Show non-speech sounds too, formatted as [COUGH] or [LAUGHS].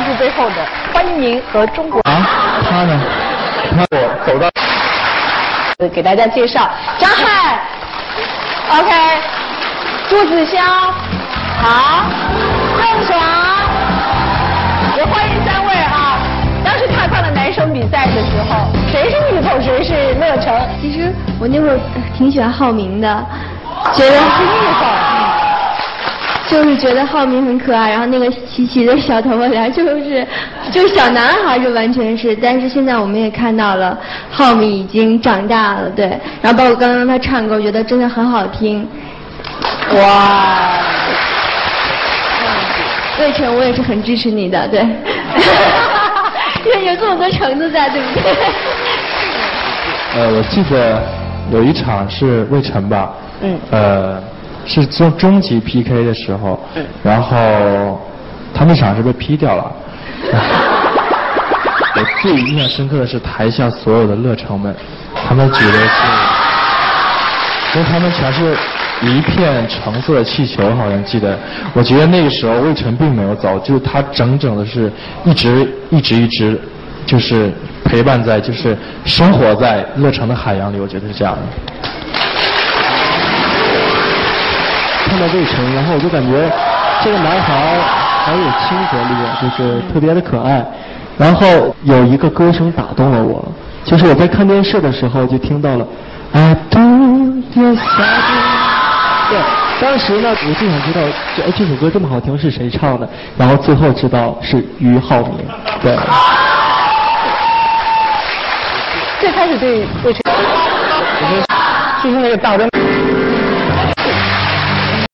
关注背后的，欢迎您和中国。啊，他呢？他我走到，给大家介绍。张翰，OK，朱子骁，好，郑爽，也欢迎三位啊。当时踏上了男生比赛的时候，谁是蜜蜂，谁是乐成？其实我那会儿挺喜欢浩明的，觉得是蜜蜂。就是觉得浩明很可爱，然后那个齐齐的小头发帘 [LAUGHS] 就是就是小男孩，就完全是。但是现在我们也看到了，浩明已经长大了，对。然后包括刚刚他唱歌，我觉得真的很好听。哇！魏晨，我也是很支持你的，对。[LAUGHS] 因为有这么多橙子在，对不对？呃，我记得有一场是魏晨吧？嗯。呃。是终终极 PK 的时候，然后他那场是被 P 掉了。[LAUGHS] 我最印象深刻的是台下所有的乐成们，他们举的是，因为他们全是一片橙色的气球，好像记得。我觉得那个时候魏晨并没有走，就是他整整的是一直一直一直，就是陪伴在，就是生活在乐成的海洋里。我觉得是这样的。看到魏晨，然后我就感觉这个男孩很有亲和力，就是特别的可爱。然后有一个歌声打动了我，就是我在看电视的时候就听到了。I do your s a 对，当时呢我就想知道，这这首歌这么好听是谁唱的？然后最后知道是俞灏明。对。最开始对魏晨，就是那个大灯。